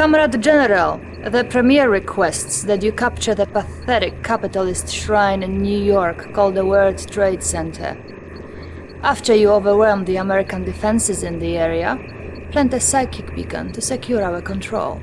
Comrade General, the Premier requests that you capture the pathetic capitalist shrine in New York called the World Trade Center. After you overwhelm the American defenses in the area, plant a psychic beacon to secure our control.